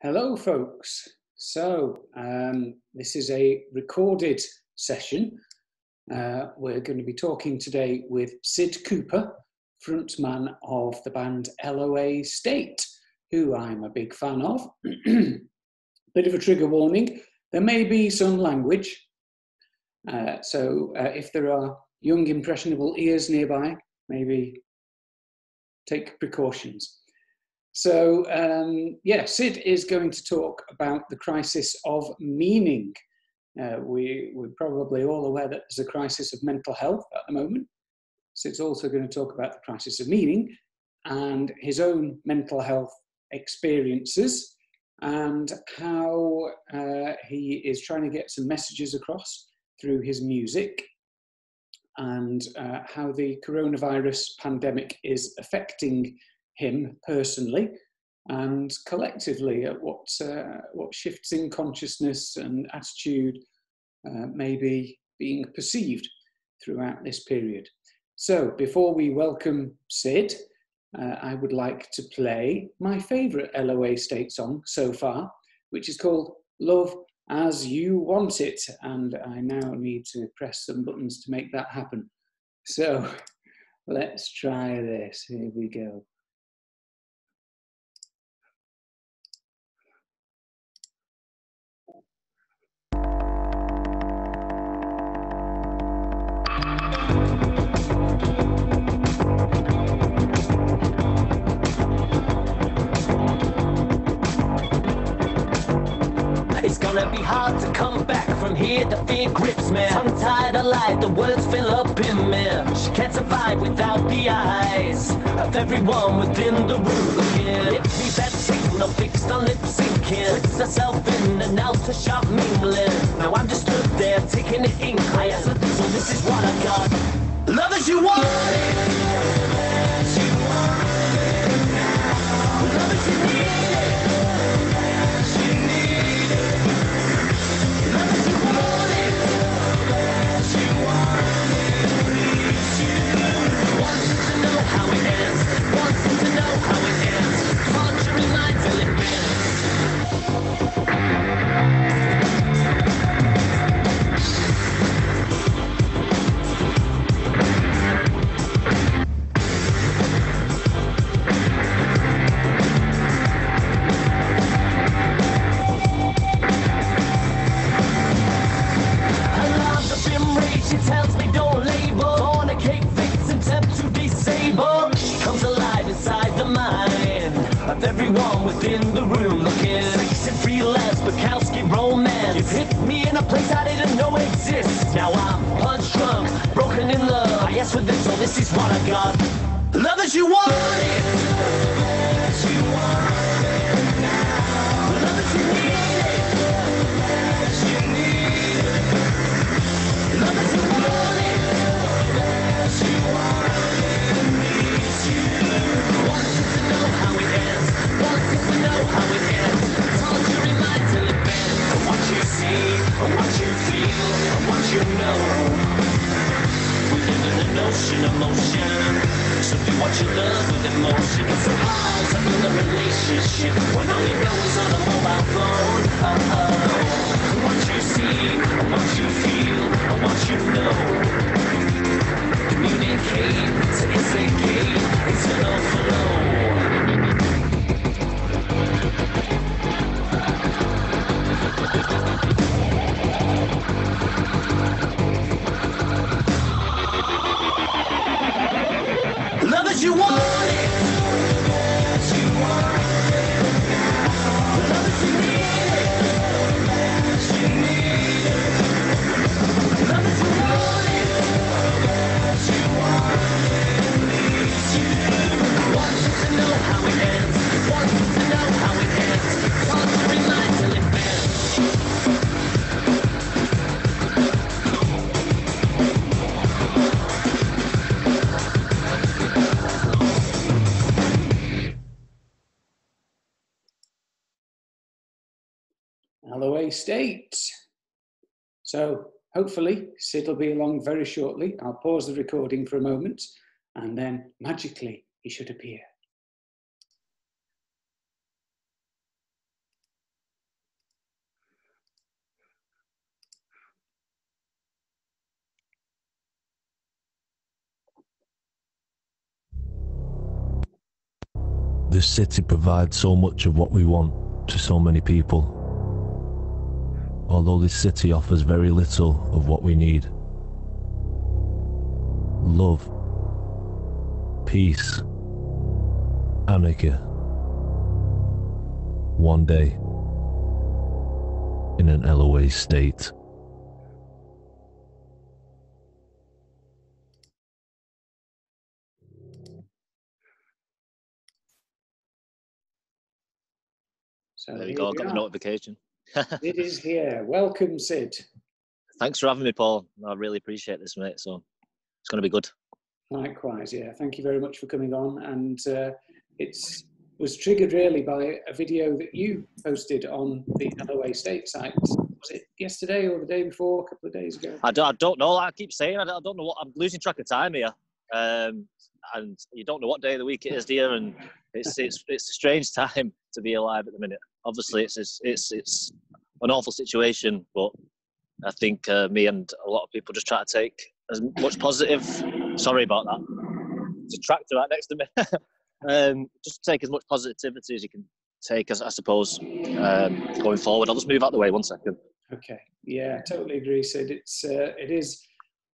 Hello, folks. So, um, this is a recorded session. Uh, we're going to be talking today with Sid Cooper, frontman of the band LOA State, who I'm a big fan of. Bit of a trigger warning there may be some language. Uh, so, uh, if there are young, impressionable ears nearby, maybe take precautions. So, um, yeah, Sid is going to talk about the crisis of meaning. Uh, we, we're probably all aware that there's a crisis of mental health at the moment. Sid's also going to talk about the crisis of meaning and his own mental health experiences and how uh, he is trying to get some messages across through his music and uh, how the coronavirus pandemic is affecting him personally and collectively at what, uh, what shifts in consciousness and attitude uh, may be being perceived throughout this period. So before we welcome Sid, uh, I would like to play my favourite LOA State song so far, which is called Love As You Want It. And I now need to press some buttons to make that happen. So let's try this. Here we go. Gonna be hard to come back from here. The fear grips me. Tongue tied alive, the words fill up in me. She can't survive without the eyes of everyone within the room looking. It be that signal fixed on lip syncing. Puts herself in and out to sharp mingling. Now I'm just stood there taking it in. I so this is what I got. Love as you want. State. So hopefully Sid will be along very shortly. I'll pause the recording for a moment and then magically he should appear. This city provides so much of what we want to so many people. Although this city offers very little of what we need. Love, peace, anarchy. One day, in an LOA state. So There you here go. we Got the notification. It is here. Welcome, Sid. Thanks for having me, Paul. I really appreciate this, mate. So it's going to be good. Likewise, yeah. Thank you very much for coming on. And uh, it's was triggered really by a video that you posted on the LOA State site. Was it yesterday or the day before? A couple of days ago. I don't, I don't know. I keep saying I don't, I don't know what I'm losing track of time here. Um, and you don't know what day of the week it is, dear. And it's it's it's a strange time to be alive at the minute. Obviously, it's it's it's, it's an awful situation, but I think uh, me and a lot of people just try to take as much positive. Sorry about that. There's a tractor right next to me. um, just take as much positivity as you can take, as I suppose, um, going forward. I'll just move out the way one second. Okay. Yeah, totally agree, Sid. It's uh, it is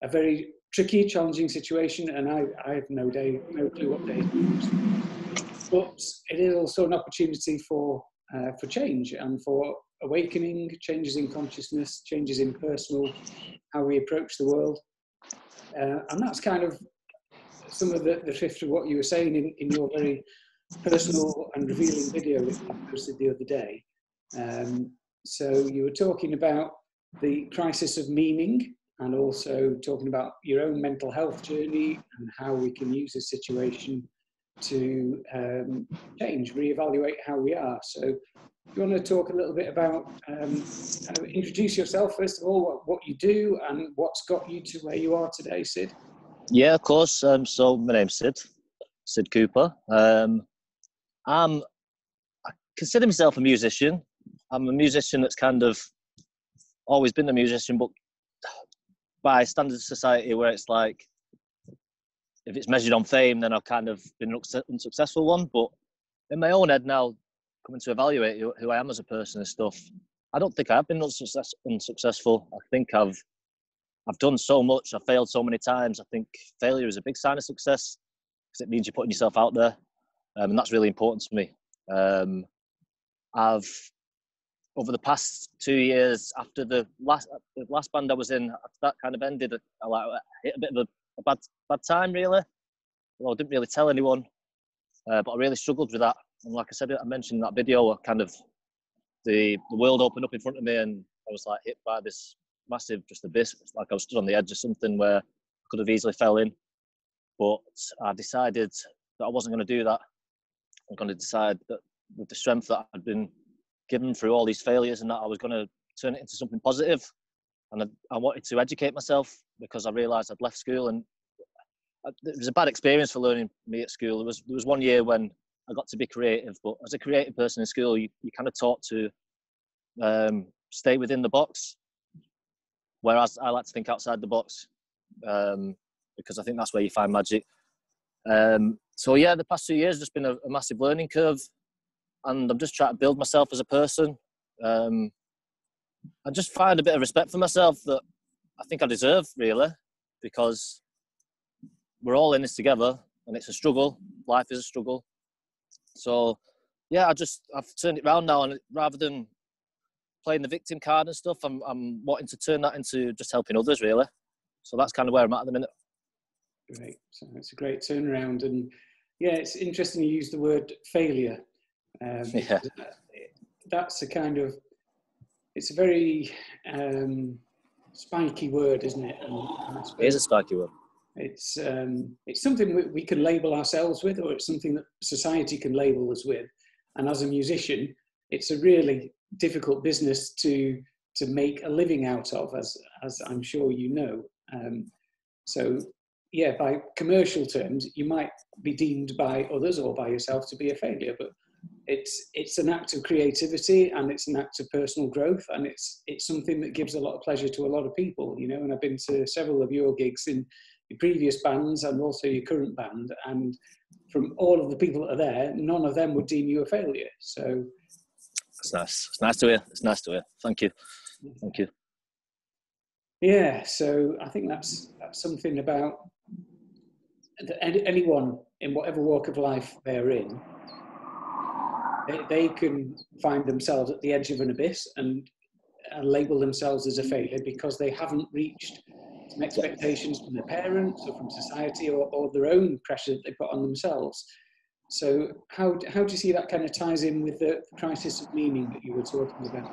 a very tricky, challenging situation, and I, I have no day, no clue what day. But it is also an opportunity for uh, for change and for awakening, changes in consciousness, changes in personal how we approach the world, uh, and that's kind of some of the, the drift of what you were saying in, in your very personal and revealing video that you posted the other day. Um, so you were talking about the crisis of meaning and also talking about your own mental health journey and how we can use this situation to um, change, reevaluate how we are. So you want to talk a little bit about, um, of introduce yourself first of all, what, what you do and what's got you to where you are today, Sid? Yeah, of course. Um, so my name's Sid, Sid Cooper. Um, I'm, I consider myself a musician. I'm a musician that's kind of always been a musician, but by standards of society, where it's like, if it's measured on fame, then I've kind of been an unsuccessful one. But in my own head now, coming to evaluate who, I am as a person and stuff, I don't think I've been unsuccess, unsuccessful. I think I've I've done so much. I've failed so many times. I think failure is a big sign of success because it means you're putting yourself out there, um, and that's really important to me. Um, I've over the past two years after the last the last band I was in, that kind of ended, I I hit a bit of a, a bad bad time really. Well, I didn't really tell anyone, uh, but I really struggled with that. And like I said, I mentioned in that video, kind of the the world opened up in front of me, and I was like hit by this massive just abyss. It's like I was stood on the edge of something where I could have easily fell in. But I decided that I wasn't going to do that. I'm going to decide that with the strength that I'd been given through all these failures and that I was going to turn it into something positive. And I, I wanted to educate myself because I realised I'd left school and it was a bad experience for learning me at school. There was there was one year when I got to be creative, but as a creative person in school, you, you kind of taught to um, stay within the box. Whereas I like to think outside the box um, because I think that's where you find magic. Um, so yeah, the past two years just been a, a massive learning curve, and I'm just trying to build myself as a person. Um, I just find a bit of respect for myself that I think I deserve, really, because we're all in this together, and it's a struggle. Life is a struggle. So yeah, I just I've turned it around now, and rather than playing the victim card and stuff, I'm I'm wanting to turn that into just helping others, really. So that's kind of where I'm at at the minute. Great. So it's a great turnaround. And yeah, it's interesting you use the word failure. Um, Yeah. That's a kind of, it's a very um, spiky word, isn't it? And, It is a spiky word. it's, um, it's something we, we can label ourselves with, or it's something that society can label us with. And as a musician, it's a really difficult business to to make a living out of, as as I'm sure you know. Um, so yeah, by commercial terms, you might be deemed by others or by yourself to be a failure, but it's it's an act of creativity and it's an act of personal growth and it's it's something that gives a lot of pleasure to a lot of people you know and i've been to several of your gigs in your previous bands and also your current band and from all of the people that are there none of them would deem you a failure so It's nice. It's nice to hear. It's nice to hear. Thank you. Thank you. yeah so i think that's that's something about that anyone in whatever walk of life they're in they, they can find themselves at the edge of an abyss and, and label themselves as a failure because they haven't reached some expectations from their parents or from society or, or their own pressure that they put on themselves. So how, how do you see that kind of ties in with the crisis of meaning that you were talking about?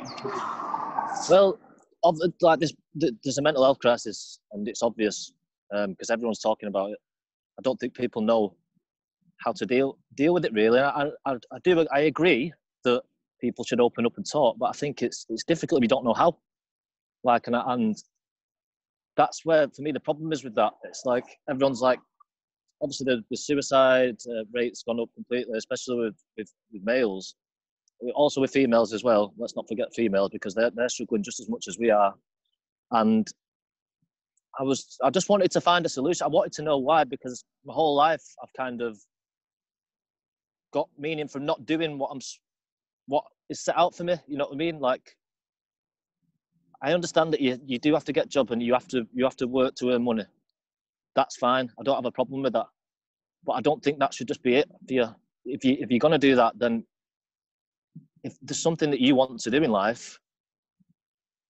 Well, of like this, th- there's a mental health crisis, and it's obvious um, because everyone's talking about it. I don't think people know how to deal deal with it really. I, I, I do I agree that people should open up and talk, but I think it's it's difficult if you don't know how. Like and and that's where for me the problem is with that. It's like everyone's like, obviously the, the suicide uh, rate's gone up completely, especially with, with with males. Also with females as well. Let's not forget females because they're they're struggling just as much as we are. And I was I just wanted to find a solution. I wanted to know why because my whole life I've kind of got meaning from not doing what I'm what is set out for me. You know what I mean? Like I understand that you, you do have to get a job and you have to you have to work to earn money. That's fine. I don't have a problem with that. But I don't think that should just be it for you. If you if you're gonna do that, then if there's something that you want to do in life,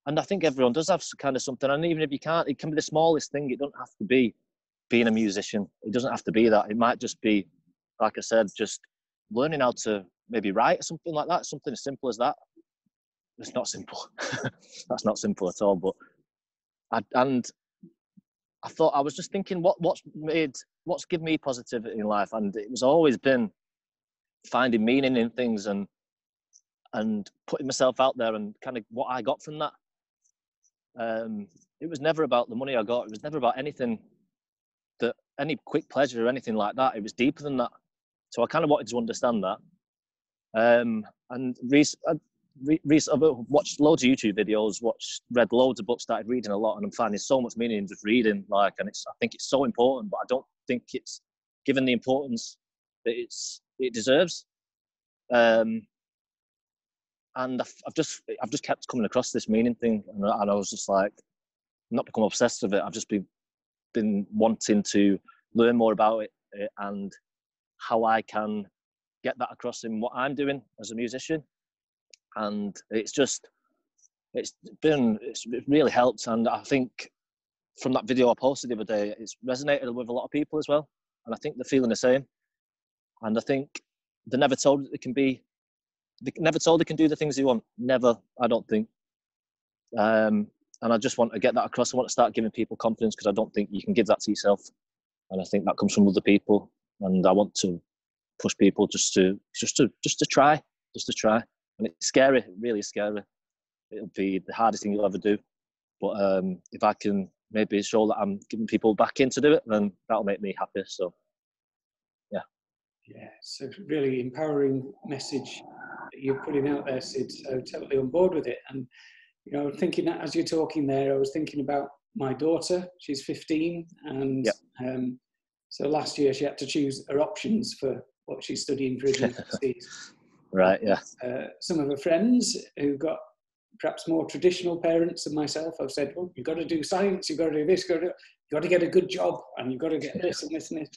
and I think everyone does have kind of something, and even if you can't, it can be the smallest thing. It doesn't have to be being a musician. It doesn't have to be that. It might just be, like I said, just learning how to maybe write something like that. Something as simple as that. It's not simple. That's not simple at all. But I, and I thought I was just thinking, what what's made what's given me positivity in life, and it was always been finding meaning in things and and putting myself out there and kind of what I got from that. Um, it was never about the money I got. It was never about anything that any quick pleasure or anything like that. It was deeper than that. So I kind of wanted to understand that. Um, and rec- I- re- rec- I've watched loads of YouTube videos, watched, read loads of books, started reading a lot, and I'm finding so much meaning in just reading. Like, and it's I think it's so important, but I don't think it's given the importance that it's it deserves. Um, and I've, I've just I've just kept coming across this meaning thing, and I, and I was just like, not become obsessed with it. I've just been been wanting to learn more about it eh, and how I can get that across in what I'm doing as a musician. And it's just it's been it's really helped, and I think from that video I posted the other day, it's resonated with a lot of people as well, and I think they're feeling the same. And I think they're never told that they can be they never told they can do the things they want. Never, I don't think. Um, and I just want to get that across. I want to start giving people confidence because I don't think you can give that to yourself, and I think that comes from other people. And I want to push people just to just to just to try, just to try. And it's scary, really scary. It'll be the hardest thing you'll ever do. But um, if I can maybe show that I'm giving people back in to do it, then that'll make me happy. So yeah. Yeah, it's a really empowering message that you're putting out there, Sid. So totally on board with it. And you know, thinking that as you're talking there, I was thinking about my daughter. She's 15, and Yep. um, so last year she had to choose her options for what she's studying for GCSEs. right, yeah, uh, some of her friends who got perhaps more traditional parents than myself have said, well, you've got to do science, you've got to do this, you've got to, you've got to get a good job, and you've got to get this and this and this.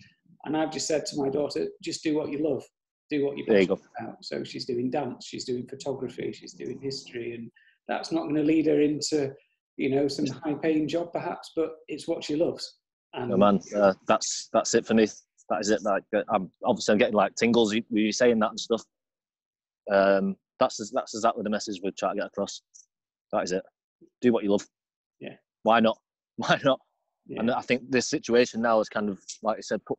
And I've just said to my daughter, just do what you love, do what you're there you passionate go. about. So she's doing dance, she's doing photography, she's doing history, and that's not going to lead her into, you know, some high-paying job perhaps, but it's what she loves. And No man, uh, that's that's it for me. That is it. Like uh, I'm obviously I'm getting like tingles. You, you saying that and stuff. Um, that's that's exactly the message we're trying to get across. That is it. Do what you love. Yeah. Why not? Why not? yeah, And I think this situation now is kind of like I said, put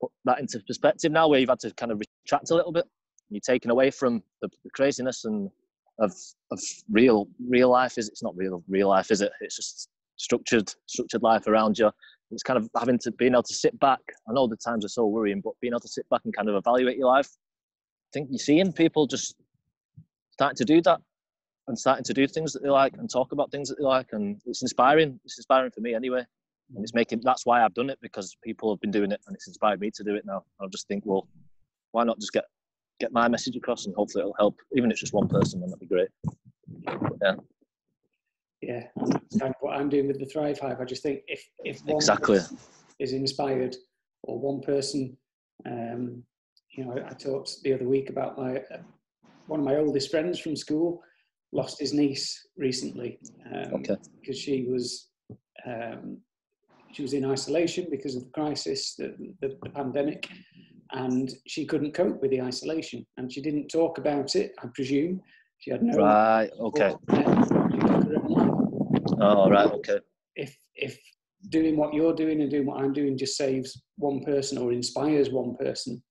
put that into perspective now, where you've had to kind of retract a little bit. You're taken away from the, the craziness and of of real real life. Is it's not real real life, is it? It's just structured structured life around you It's kind of having to being able to sit back. I know the times are so worrying, but being able to sit back and kind of evaluate your life. I think you're seeing people just starting to do that and starting to do things that they like and talk about things that they like, and it's inspiring. It's inspiring for me anyway, and it's making. That's why I've done it because people have been doing it, and it's inspired me to do it now. I just think, well, why not just get get my message across, and hopefully it'll help. Even if it's just one person, then that'd be great. Yeah. Yeah, kind of what I'm doing with the Thrive Hive. I just think if if one Exactly. is inspired, or one person, um, you know, I, I talked the other week about my uh, one of my oldest friends from school lost his niece recently um, Okay. because she was um, she was in isolation because of the crisis, the, the, the pandemic, and she couldn't cope with the isolation, and she didn't talk about it. I presume she had no Right. Okay. Oh, right. Okay. if if doing what you're doing and doing what I'm doing just saves one person or inspires one person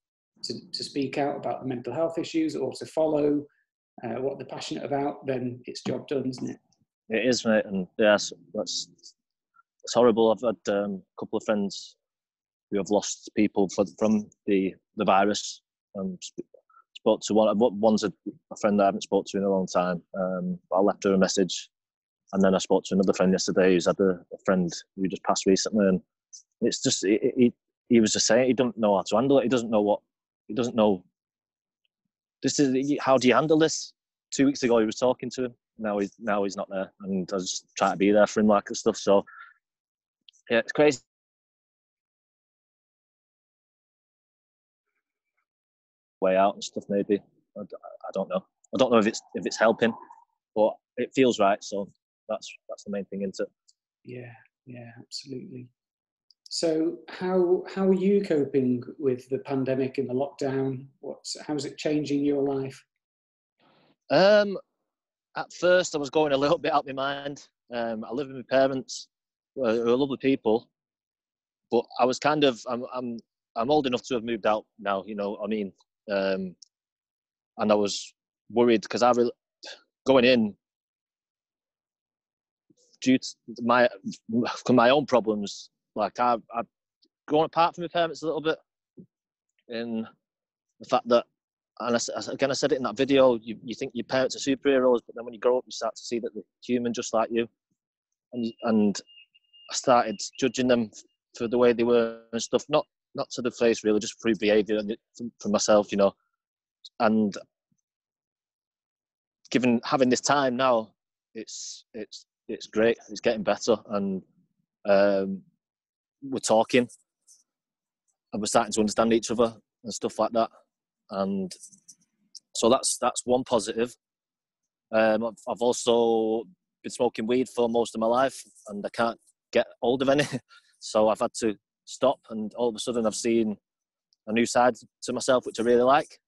to, to speak out about the mental health issues or to follow uh, what they're passionate about, then it's job done, isn't it? It is, mate, and yes, that's it's horrible. I've had um, a couple of friends who have lost people for, from the the virus. Um, spoke to one. One's a, a friend I haven't spoke to in a long time. Um, I left her a message, and then I spoke to another friend yesterday who's had a, a friend who just passed recently, and it's just he, he he was just saying he doesn't know how to handle it. He doesn't know what he doesn't know. This is how do you handle this? Two weeks ago he was talking to him now he's now he's not there, and I just try to be there for him like and stuff. So yeah, it's crazy. Way out and stuff, maybe. I don't know. I don't know if it's if it's helping, but it feels right. So that's that's the main thing, isn't it? Yeah, yeah, absolutely. So how how are you coping with the pandemic and the lockdown? What's how's it changing your life? Um, at first, I was going a little bit out my mind. Um, I live with my parents, who are who lovely people, but I was kind of I'm I'm I'm old enough to have moved out now. You know, I mean, um, and I was worried because I re- going in due to my for my own problems. Like I've grown apart from my parents a little bit, in the fact that and I, again, I said it in that video. You, you think your parents are superheroes, but then when you grow up, you start to see that they're human, just like you. And and I started judging them for the way they were and stuff. Not not to the face, really, just through behaviour and from myself, you know. And given having this time now, it's it's it's great. It's getting better, and um, we're talking, and we're starting to understand each other and stuff like that and so that's that's one positive. Um, I've, I've also been smoking weed for most of my life, and I can't get hold of any, so I've had to stop. And all of a sudden, I've seen a new side to myself, which I really like,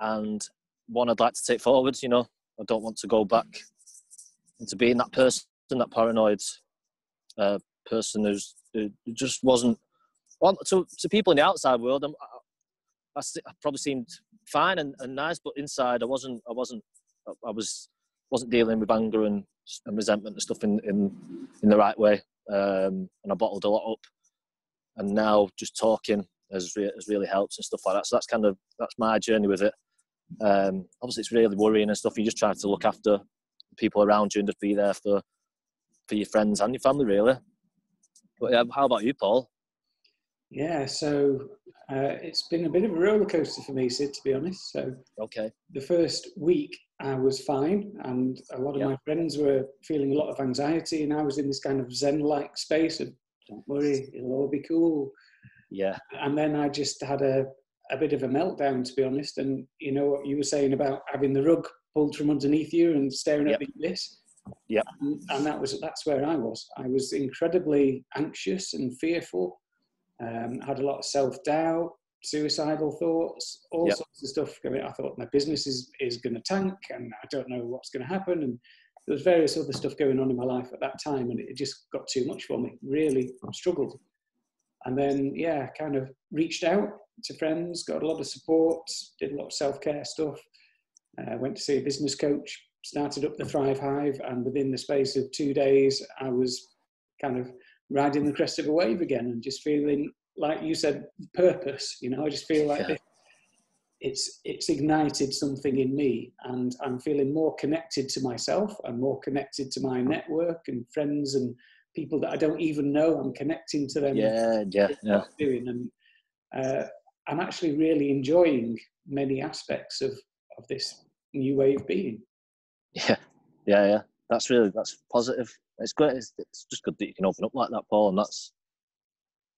and one I'd like to take forward. You know, I don't want to go back into being that person, that paranoid uh, person who's who just wasn't. Well, to, to people in the outside world, I'm, I, I probably seemed fine and, and nice, but inside I wasn't. I wasn't. I, I was wasn't dealing with anger and, and resentment and stuff in in, in the right way. Um, and I bottled a lot up. And now just talking has re- has really helped and stuff like that. So that's kind of that's my journey with it. Um, obviously, it's really worrying and stuff. You just try to look after people around you and just be there for for your friends and your family, really. But yeah, how about you, Paul? Yeah, so uh, it's been a bit of a roller coaster for me, Sid, to be honest. So Okay. the first week I was fine, and a lot of my friends were feeling a lot of anxiety, and I was in this kind of zen-like space of "Don't worry, it'll all be cool." Yeah. And then I just had a a bit of a meltdown, to be honest. And you know what you were saying about having the rug pulled from underneath you and staring Yep. at the abyss. Yep. And, and that was that's where I was. I was incredibly anxious and fearful. Um, had a lot of self doubt, suicidal thoughts, all Yep. sorts of stuff. going. I thought my business is is going to tank, and I don't know what's going to happen. And there was various other stuff going on in my life at that time, and it just got too much for me. Really struggled. And then, yeah, kind of reached out to friends, got a lot of support, did a lot of self care stuff. Uh, went to see a business coach, started up the Thrive Hive, and within the space of two days, I was kind of riding the crest of a wave again and just feeling like you said purpose you know i just feel like Yeah. this, it's it's ignited something in me and i'm feeling more connected to myself i'm more connected to my network and friends and people that i don't even know i'm connecting to them Yeah, yeah, yeah. doing and uh, i'm actually really enjoying many aspects of of this new way of being Yeah, yeah, yeah. That's really that's positive. It's good. It's, it's just good that you can open up like that, Paul, and that's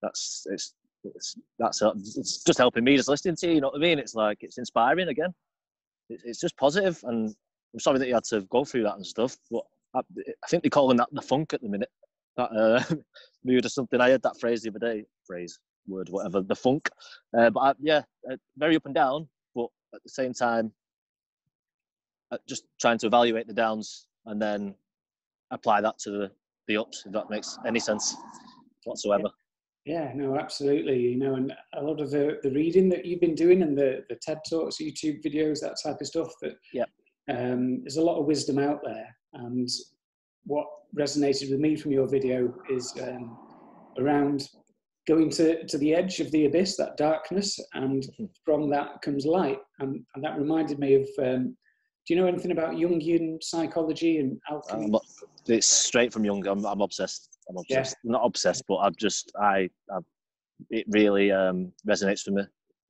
that's it's, it's that's uh, it's just helping me just listening to you. You know what I mean? It's like it's inspiring again. It's, it's just positive, and I'm sorry that you had to go through that and stuff. But I, I think they're calling that the funk at the minute. That uh, mood or something. I heard that phrase the other day. Phrase, word, whatever. The funk. Uh, but I, yeah, uh, very up and down. But at the same time, just trying to evaluate the downs and then apply that to the, the ups, if that makes any sense whatsoever. Yeah, no, absolutely. You know, and a lot of the, the reading that you've been doing and the, the TED Talks, YouTube videos, that type of stuff, that Yep. um, there's a lot of wisdom out there. And what resonated with me from your video is um, around going to, to the edge of the abyss, that darkness, and Mhm. from that comes light. And, and that reminded me of um, do you know anything about Jungian psychology and alchemy? I'm, it's straight from Jung. I'm, I'm obsessed. I'm Yeah. obsessed. Not obsessed, but I've just I, I it really um, resonates for me.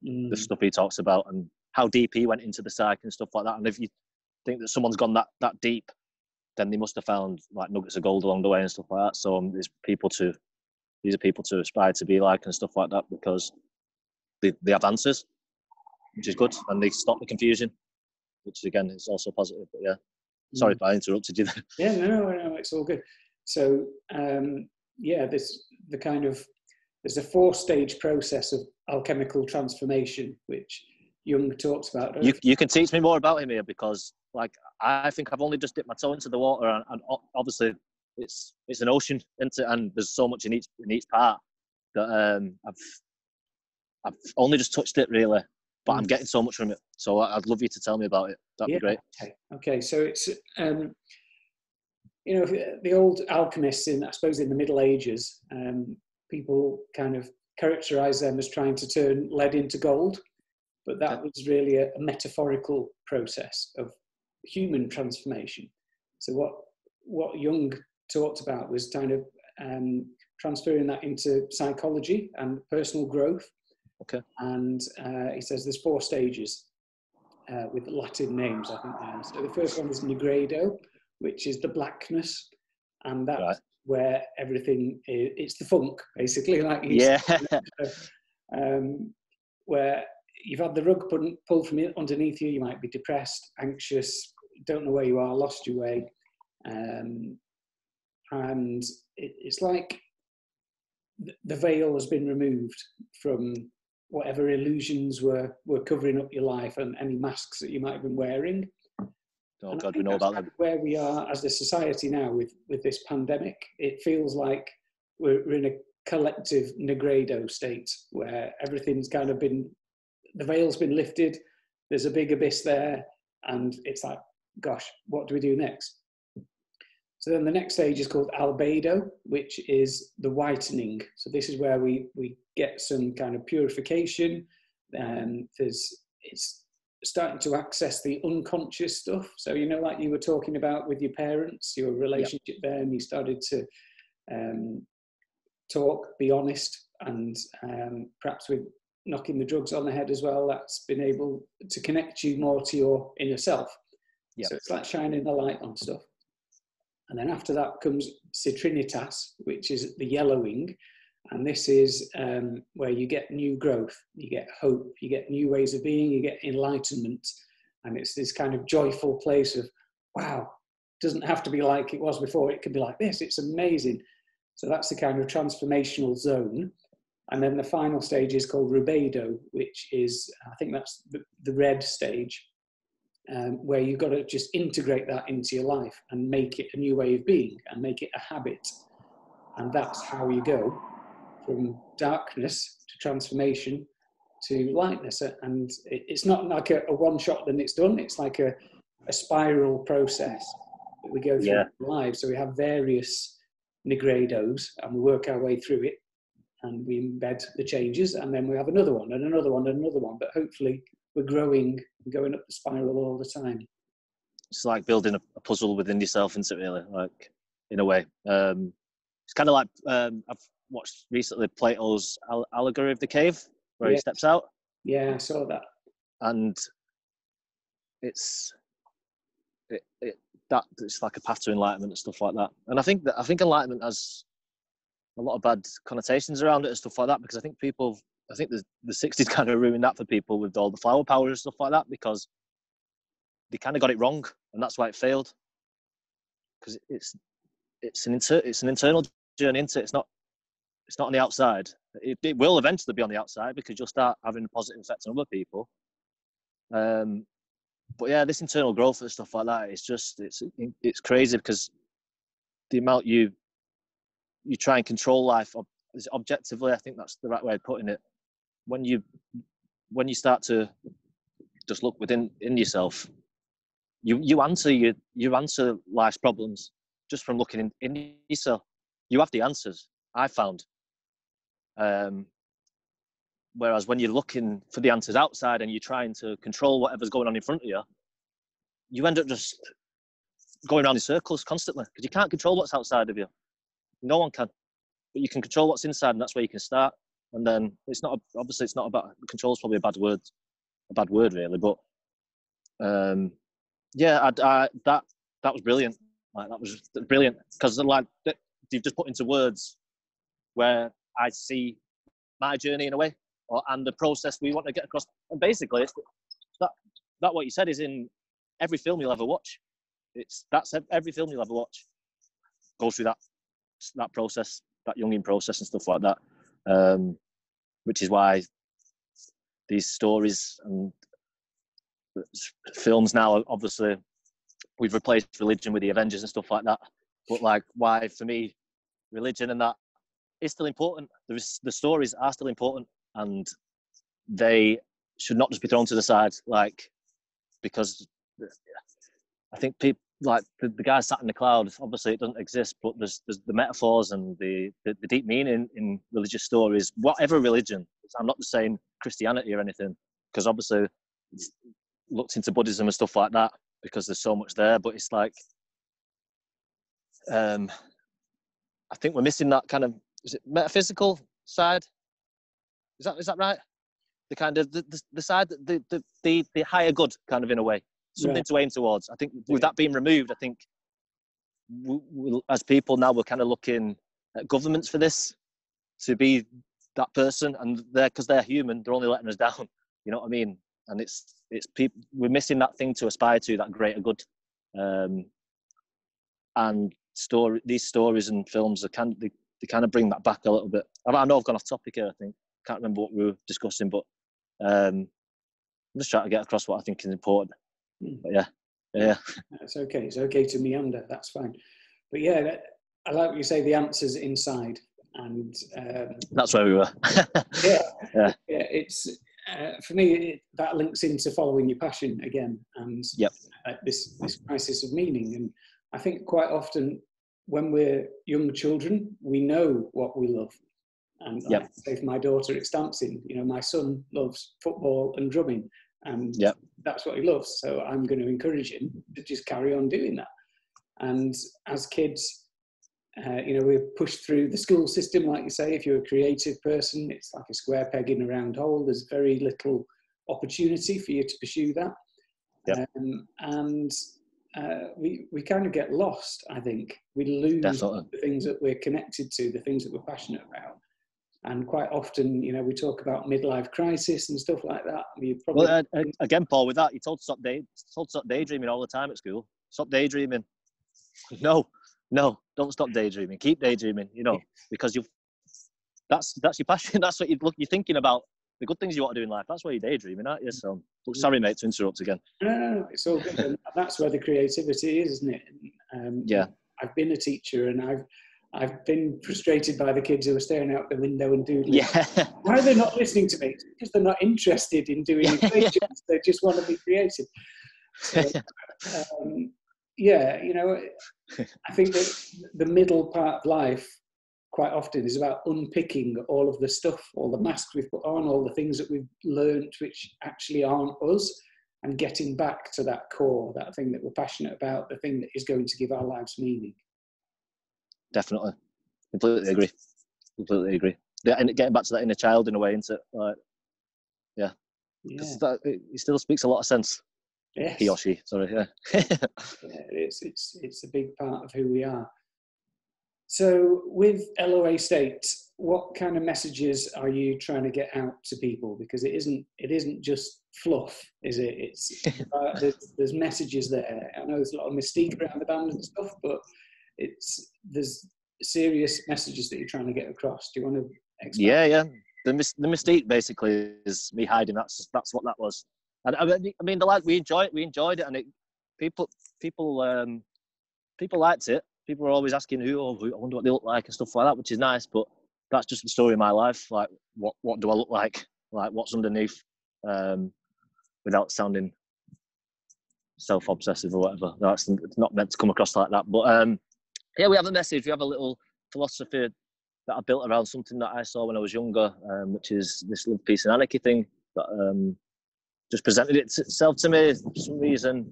Mm, The stuff he talks about and how deep he went into the psyche and stuff like that. And if you think that someone's gone that that deep, then they must have found like nuggets of gold along the way and stuff like that. So um, there's people to these are people to aspire to be like and stuff like that because they, they have answers, which is good, and they stop the confusion, which again is also positive. But yeah, sorry mm. if I interrupted you there. Yeah, no, no, no, it's all good. So, um, yeah, there's the kind of there's a four-stage process of alchemical transformation, which Jung talks about. You you can teach me more about him here because like I think I've only just dipped my toe into the water and, and obviously it's it's an ocean into and there's so much in each in each part that um I've I've only just touched it really, but I'm getting so much from it. So I'd love you to tell me about it. That'd Yeah. be great. Okay, okay. So it's um, you know the old alchemists in I suppose in the Middle Ages, um, people kind of characterize them as trying to turn lead into gold, but that was really a, a metaphorical process of human transformation. So what what Jung talked about was kind of um, transferring that into psychology and personal growth. Okay. And uh, he says there's four stages uh, with Latin names, I think. So the first one is Nigredo, which is the blackness, and that's Right. where everything is, it's the funk, basically, like you Yeah. um, where you've had the rug pulled, pulled from underneath you. You might be depressed, anxious, don't know where you are, lost your way, um, and it, it's like the veil has been removed from whatever illusions were were covering up your life and any masks that you might have been wearing. oh And God, we know about them. where we are as a society now with with this pandemic. It feels like we're, we're in a collective nigredo state where everything's kind of been the veil's been lifted. There's a big abyss there, and it's like, gosh, what do we do next? So then the next stage is called albedo, which is the whitening. So this is where we we get some kind of purification. Um, there's it's starting to access the unconscious stuff. So you know, like you were talking about with your parents, your relationship there, and you started to um, talk, be honest, and um, perhaps with knocking the drugs on the head as well. That's been able to connect you more to your inner self. Yeah. So it's like shining the light on stuff. And then after that comes citrinitas, which is the yellowing. And this is um, where you get new growth, you get hope, you get new ways of being, you get enlightenment. And it's this kind of joyful place of, wow, doesn't have to be like it was before. It can be like this. It's amazing. So that's the kind of transformational zone. And then the final stage is called rubedo, which is, I think that's the, the red stage, um, where you've got to just integrate that into your life and make it a new way of being and make it a habit. And that's how you go from darkness to transformation to lightness. And it's not like a, a one shot then it's done, it's like a, a spiral process that we go through Yeah. our lives. So we have various Nigredos, and we work our way through it, and we embed the changes, and then we have another one and another one and another one. But hopefully, we're growing, going up the spiral all the time. It's like building a, puzzle within yourself, isn't it? Really, like in a way. Um, it's kind of like um, I've watched recently Plato's Allegory of the Cave, where he steps out, Yeah, I saw that. and it's it, it that it's like a path to enlightenment and stuff like that. And I think that I think enlightenment has a lot of bad connotations around it and stuff like that because I think people I think the the sixties kind of ruined that for people with all the flower power and stuff like that because they kind of got it wrong and that's why it failed because it's it's an inter, it's an internal journey into it. It's not it's not on the outside. It, it will eventually be on the outside because you'll start having a positive effect on other people. Um, but yeah, this internal growth and stuff like that, it's just it's it's crazy because the amount you you try and control life objectively, I think that's the right way of putting it. When you when you start to just look within in yourself, you you answer you you answer life's problems just from looking in, in yourself. You have the answers. I found. Um, whereas when you're looking for the answers outside and you're trying to control whatever's going on in front of you, you end up just going around in circles constantly because you can't control what's outside of you. No one can, but you can control what's inside, and that's where you can start. And then it's not obviously it's not about control. Is probably a bad word, a bad word really. But um, yeah, I, I, that that was brilliant. Like that was brilliant because like you've just put into words where I see my journey in a way, or and the process we want to get across. And basically, it's that that what you said is in every film you'll ever watch. It's that's every film you'll ever watch goes through that that process, that Jungian process and stuff like that. Um, which is why these stories and films now, obviously, we've replaced religion with the Avengers and stuff like that. But like, why for me, religion and that is still important. There is, the stories are still important, and they should not just be thrown to the side. Like, because I think people like the, the guy sat in the cloud. Obviously, it doesn't exist, but there's, there's the metaphors and the, the the deep meaning in religious stories. Whatever religion, I'm not saying Christianity or anything, because obviously it's looked into Buddhism and stuff like that because there's so much there. But it's like, um, I think we're missing that kind of is it metaphysical side. Is that is that right? The kind of the, the, the side the, the the the higher good kind of in a way something Right. to aim towards. I think with that being removed, I think we, we, as people now we're kind of looking at governments for this to be that person, and they're because they're human, they're only letting us down. You know what I mean? And it's it's people we're missing that thing to aspire to, that greater good. Um, and story these stories and films are kind they, they kind of bring that back a little bit. I I know I've gone off topic here. I think can't remember what we were discussing, but um, I'm just trying to get across what I think is important. Mm. But yeah, yeah, That's okay. It's okay to meander. That's fine. But yeah, that, I like what you say. The answers inside, and um, that's where we were. yeah, Yeah. It's uh, for me it, that links into following your passion again, and Yep. uh, this this crisis of meaning. And I think quite often when we're young children, we know what we love. And Yep. like, say for my daughter, it's dancing. You know, my son loves football and drumming, and that's what he loves. So I'm going to encourage him to just carry on doing that. And as kids, uh, you know, we're pushed through the school system, like you say. If you're a creative person, it's like a square peg in a round hole. There's very little opportunity for you to pursue that. Yep. Um, and uh, we, we kind of get lost, I think. We lose Definitely. the things that we're connected to, the things that we're passionate about. And quite often, you know, we talk about midlife crisis and stuff like that. We probably Well, uh, uh, again, Paul, with that, you told to stop day, told to stop daydreaming all the time at school. Stop daydreaming. No, no, don't stop daydreaming. Keep daydreaming. You know, because you, that's that's your passion. That's what you look. You're thinking about the good things you want to do in life. That's why you're daydreaming, aren't you? So, look, sorry, mate, to interrupt again. No, no, no, it's all good. and that's where the creativity is, isn't it? Um, Yeah. I've been a teacher and I've I've been frustrated by the kids who are staring out the window and doodling. Yeah, Why are they not listening to me? It's because they're not interested in doing equations. they just want to be creative. So, um, yeah, you know, I think that the middle part of life quite often is about unpicking all of the stuff, all the masks we've put on, all the things that we've learned which actually aren't us, and getting back to that core, that thing that we're passionate about, the thing that is going to give our lives meaning. Definitely, completely agree. Completely agree. Yeah, and getting back to that inner child in a way, into it? Like, yeah, Yeah, that, it, it still speaks a lot of sense. yes. He or she, sorry. Yeah. Yeah, it's, it's, it's a big part of who we are. So, with LOA State, what kind of messages are you trying to get out to people? Because it isn't it isn't just fluff, is it? It's uh, there's, there's messages there. I know there's a lot of mystique around the band and stuff, but it's there's serious messages that you're trying to get across. Do you want to? Yeah, yeah. The mis- the mystique basically is me hiding. That's that's what that was. And I mean, the lad, we enjoyed we enjoyed it, and it people people um people liked it. People were always asking who, oh, who I wonder what they look like and stuff like that, which is nice. But that's just the story of my life. Like, what what do I look like? Like, what's underneath? Um, without sounding self obsessive or whatever. That's it's not meant to come across like that. But um, yeah, we have a message. We have a little philosophy that I built around something that I saw when I was younger, um, which is this love, peace, and anarchy thing that um, just presented itself to me for some reason.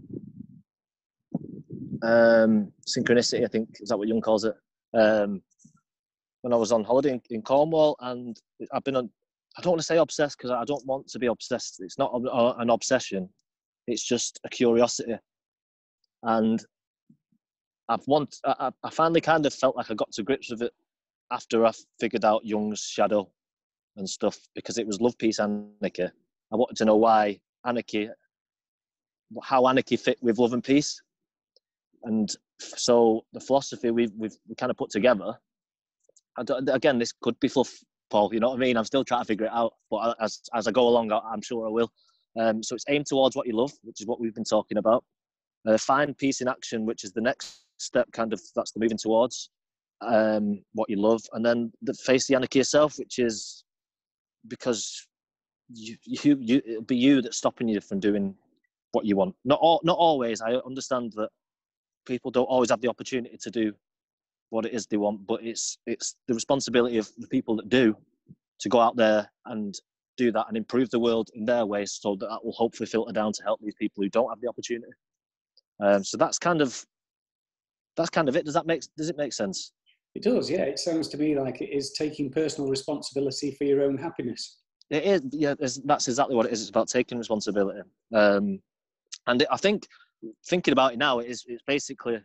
Um, synchronicity, I think, is that what Jung calls it? Um, when I was on holiday in, in Cornwall, and I've been on, I don't want to say obsessed because I don't want to be obsessed. It's not an obsession, it's just a curiosity. And I've want, I, I- finally kind of felt like I got to grips with it after I figured out Jung's shadow and stuff because it was love, peace, anarchy. I wanted to know why anarchy, how anarchy fit with love and peace. And so the philosophy we've, we've kind of put together, again, this could be fluff, Paul, you know what I mean? I'm still trying to figure it out, but as, as I go along, I'm sure I will. Um, so it's aimed towards what you love, which is what we've been talking about. Uh, find peace in action, which is the next step, kind of, that's the moving towards um, what you love, and then the face the anarchy yourself, which is because you, you, you it'll be you that's stopping you from doing what you want. Not all, not always. I understand that people don't always have the opportunity to do what it is they want, but it's it's the responsibility of the people that do to go out there and do that and improve the world in their ways, so that that will hopefully filter down to help these people who don't have the opportunity. Um, so that's kind of that's kind of it. Does that make does it make sense? It does, yeah. It sounds to me like it is taking personal responsibility for your own happiness. It is, yeah. That's exactly what it is. It's about taking responsibility. Um, and it, I think thinking about it now, it is it's basically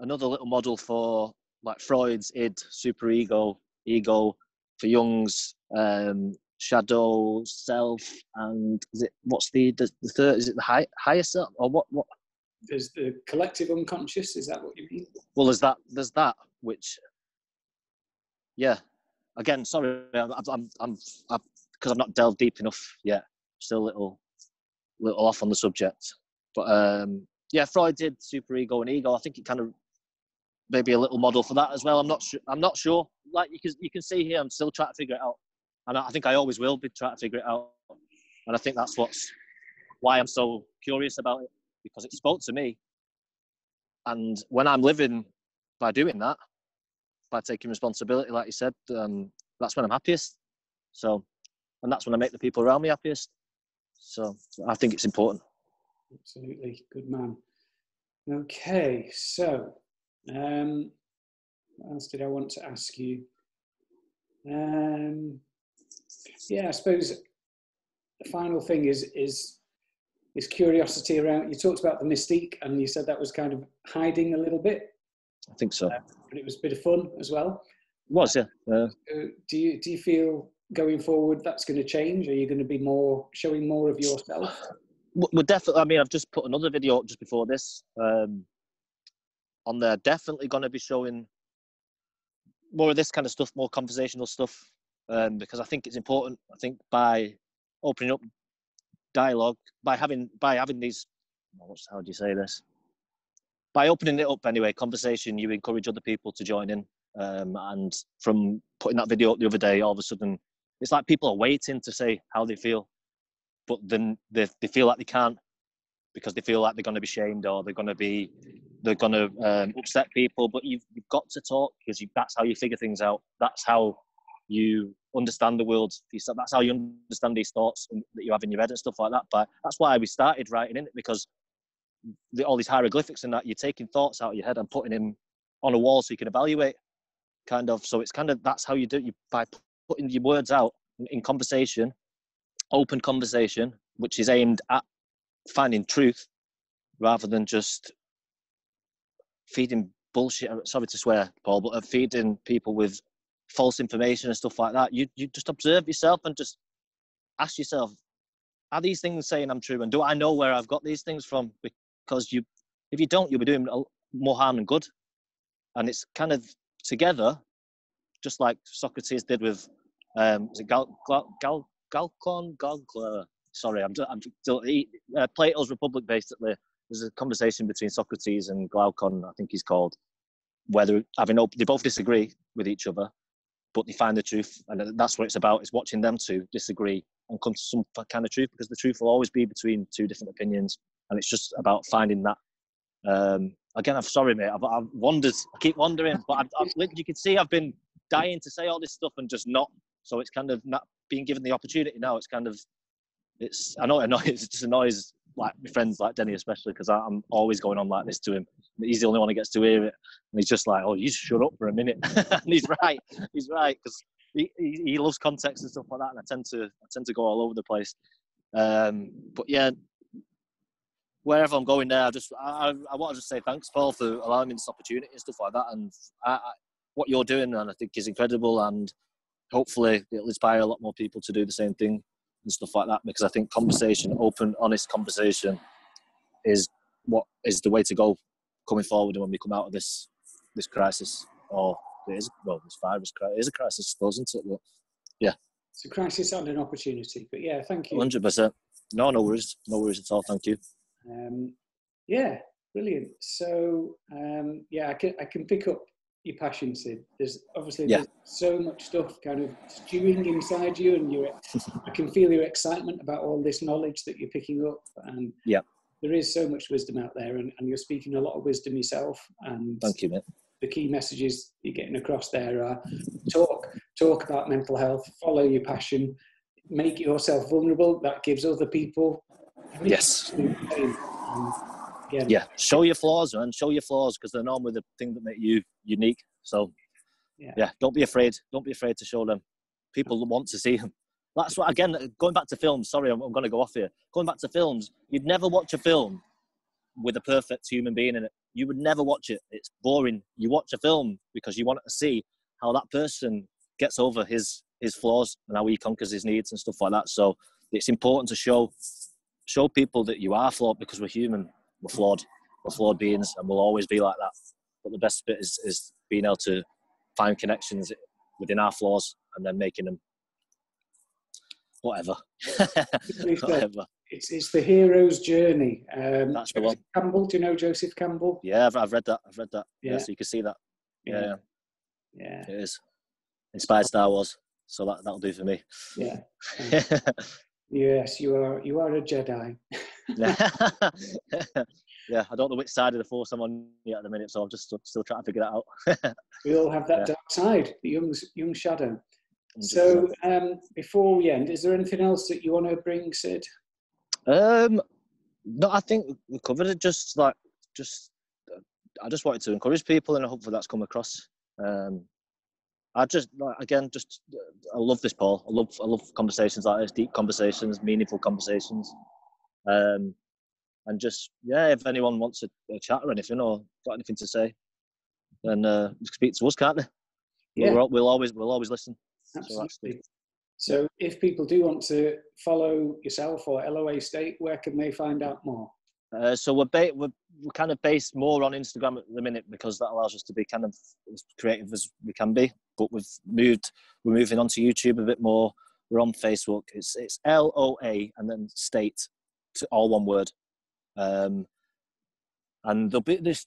another little model for like Freud's id, superego, ego, for Jung's um, shadow self, and is it what's the the, the third? Is it the high, higher self or what? What? There's the collective unconscious. Is that what you mean? Well, there's that. There's that which. Yeah. Again, sorry, I'm I'm I'm because I've not delved deep enough yet. Still a little, little off on the subject, but um, yeah, Freud did superego and ego. I think it kind of maybe a little model for that as well. I'm not sure. I'm not sure. Like you can you can see here, I'm still trying to figure it out, and I think I always will be trying to figure it out. And I think that's what's why I'm so curious about it because it spoke to me. And when I'm living by doing that, by taking responsibility, like you said, um, that's when I'm happiest. So, and that's when I make the people around me happiest. So I think it's important. Absolutely. Good man. Okay, so um, what else did I want to ask you? Um, yeah, I suppose the final thing is is is curiosity around. You talked about the mystique, and you said that was kind of hiding a little bit, I think so. but it was a bit of fun as well. was yeah. Uh, Uh, do you do you feel going forward that's going to change? Are you going to be more showing more of yourself? w- we're definitely. I mean, I've just put another video up just before this um, on there. Definitely going to be showing more of this kind of stuff, more conversational stuff, um, because I think it's important. I think by opening up dialogue, by having by having these, how do you say this? By opening it up anyway, conversation, you encourage other people to join in. Um, and from putting that video up the other day, all of a sudden, it's like people are waiting to say how they feel but then they, they feel like they can't because they feel like they're going to be shamed or they're going to be they're going to um, upset people, but you've, you've got to talk because you, that's how you figure things out. That's how you understand the world. That's how you understand these thoughts that you have in your head and stuff like that. But that's why we started writing in it because the, all these hieroglyphics and that you're taking thoughts out of your head and putting them on a wall so you can evaluate. Kind of. So it's kind of that's how you do it. You by putting your words out in conversation, open conversation, which is aimed at finding truth rather than just feeding bullshit. Sorry to swear, Paul, but uh, feeding people with false information and stuff like that. You you just observe yourself and just ask yourself, are these things saying I'm true, and do I know where I've got these things from? Because you, if you don't, you'll be doing more harm than good. And it's kind of together, just like Socrates did with, um, was it Gal, Gal, Gal, Galcon, Galcler? Sorry, I'm, I'm still, uh, Plato's Republic basically. There's a conversation between Socrates and Glaucon, I think he's called, whether having they both disagree with each other, but they find the truth, and that's what it's about. Is watching them two disagree and come to some kind of truth, because the truth will always be between two different opinions, and it's just about finding that. Um, again, I'm sorry, mate. I've, I've wandered. I keep wandering, but I've, I've, you can see I've been dying to say all this stuff and just not. So it's kind of not being given the opportunity now. It's kind of, it's. I know it annoys. It just annoys like my friends like Denny especially because I'm always going on like this to him. He's the only one who gets to hear it, and he's just like, "Oh, you shut up for a minute." and he's right. He's right because he, he, he loves context and stuff like that, and I tend to I tend to go all over the place. Um, but yeah, wherever I'm going I just I, I want to just say thanks, Paul, for allowing me this opportunity and stuff like that. And I, I, what you're doing, and I think is incredible, and hopefully it'll inspire a lot more people to do the same thing and stuff like that because I think conversation, open, honest conversation, is what is the way to go coming forward when we come out of this this crisis. Or it is well, this virus crisis. Is a crisis, I suppose, isn't it? But yeah, it's a crisis and an opportunity. But yeah, thank you. Hundred percent. No, no worries, no worries at all. Thank you. Um, yeah, brilliant. So um, yeah, I can I can pick up your passion, Sid. There's obviously yeah. there's so much stuff kind of stewing inside you, and you I can feel your excitement about all this knowledge that you're picking up, and yeah, there is so much wisdom out there, and, and you're speaking a lot of wisdom yourself. And thank you, mate. The key messages you're getting across there are talk talk about mental health, follow your passion, make yourself vulnerable. That gives other people yes. Yeah. yeah, show your flaws, man. Show your flaws because they're normally the thing that make you unique. So, yeah. yeah, don't be afraid. Don't be afraid to show them. People want to see them. That's what, again, going back to films, sorry, I'm, I'm going to go off here. Going back to films, you'd never watch a film with a perfect human being in it. You would never watch it. It's boring. You watch a film because you want to see how that person gets over his his flaws and how he conquers his needs and stuff like that. So it's important to show show people that you are flawed because we're human we're flawed. We're flawed beings, and we'll always be like that. But the best bit is, is being able to find connections within our flaws and then making them whatever. whatever. It's, it's the hero's journey. Um, That's the one. Campbell, do you know Joseph Campbell? Yeah, I've, I've read that. I've read that. Yeah. yeah. so you can see that. Yeah. yeah. Yeah. It is. Inspired Star Wars. So that, that'll do for me. Yeah. yes, you are, you are a Jedi. yeah, I don't know which side of the force I'm on yet at the minute, so I'm just still trying to figure that out. we all have that yeah. dark side, the Jung Jung shadow. So um, before we end, is there anything else that you want to bring, Sid? Um, no, I think we covered it. Just like just, I just wanted to encourage people, and hopefully that's come across. Um, I just like, again, just I love this, Paul. I love I love conversations like this, deep conversations, meaningful conversations. Um, and just yeah, if anyone wants a, a, chat or anything or got anything to say, then uh, speak to us, can't they? Yeah. We'll, we'll always we'll always listen. Absolutely. So, so if people do want to follow yourself or LOA State, where can they find out more? Uh, so we're, ba- we're we're kind of based more on Instagram at the minute because that allows us to be kind of as creative as we can be. But we've moved we're moving on to YouTube a bit more. We're on Facebook. It's it's L O A and then State all one word. Um, and there'll be this,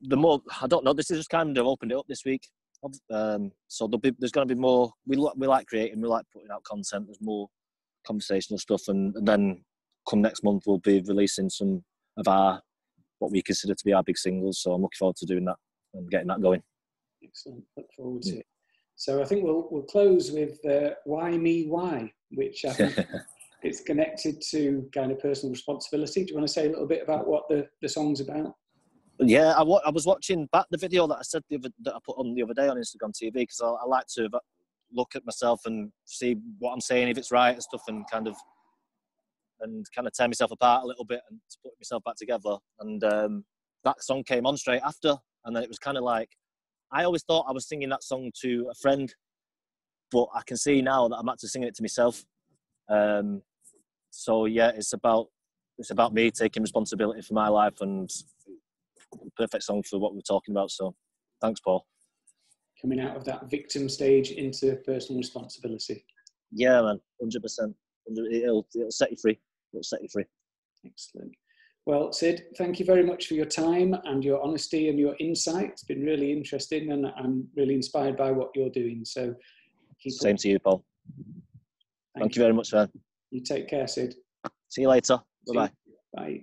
the more, I don't know, this is just kind of opened it up this week. Um, so there'll be, there's going to be more, we, we like creating, we like putting out content, there's more conversational stuff. And, and then come next month, we'll be releasing some of our what we consider to be our big singles. So I'm looking forward to doing that and getting that going. Excellent. Look forward to it. So I think we'll we'll close with uh, "Why Me Why," which I think it's connected to kind of personal responsibility. Do you want to say a little bit about what the the song's about? Yeah, I, wa- I was watching back the video that I said the other, that I put on the other day on Instagram TV because I, I like to look at myself and see what I'm saying if it's right and stuff and kind of and kind of tear myself apart a little bit and to put myself back together. And um, that song came on straight after, and then it was kind of like I always thought I was singing that song to a friend, but I can see now that I'm actually singing it to myself. Um, so yeah, it's about it's about me taking responsibility for my life and perfect song for what we're talking about. So thanks, Paul. Coming out of that victim stage into personal responsibility. Yeah, man, hundred percent. It'll it'll set you free. It'll set you free. Excellent. Well, Sid, thank you very much for your time and your honesty and your insight. It's been really interesting, and I'm really inspired by what you're doing. So, keep Same up. to you, Paul. Thank, you very much, man. You take care, Sid. See you later. See Bye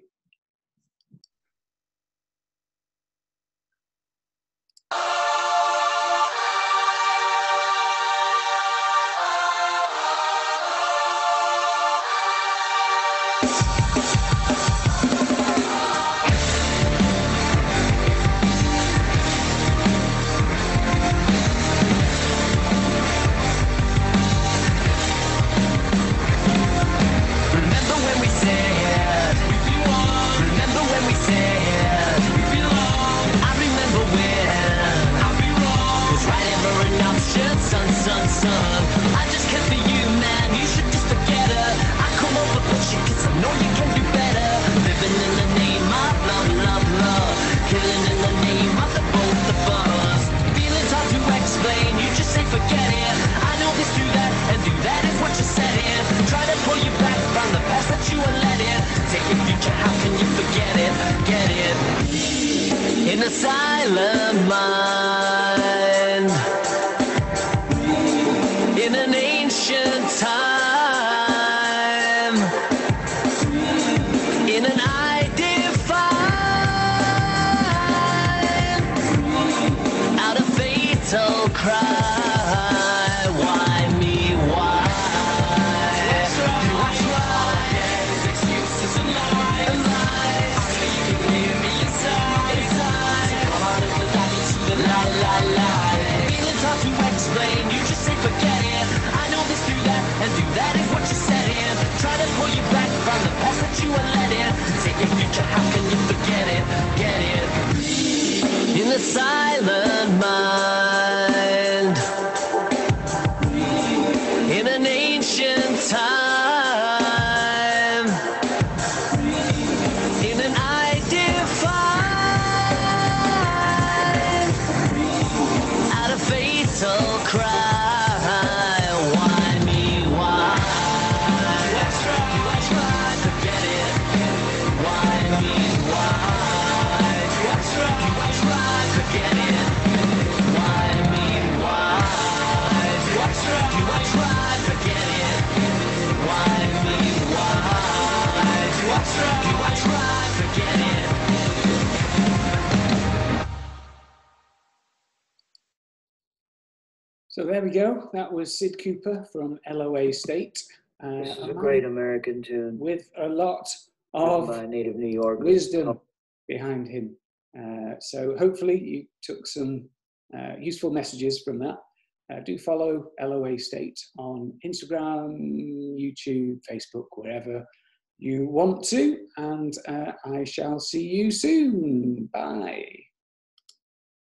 how can you forget it? Get it? In the silent there we go. That was Sid Cooper from LOA State. Uh, This is a great American tune with a lot of native New Yorker. wisdom behind him. Uh, so hopefully you took some uh, useful messages from that. Uh, do follow LOA State on Instagram, YouTube, Facebook, wherever you want to. And uh, I shall see you soon. Bye.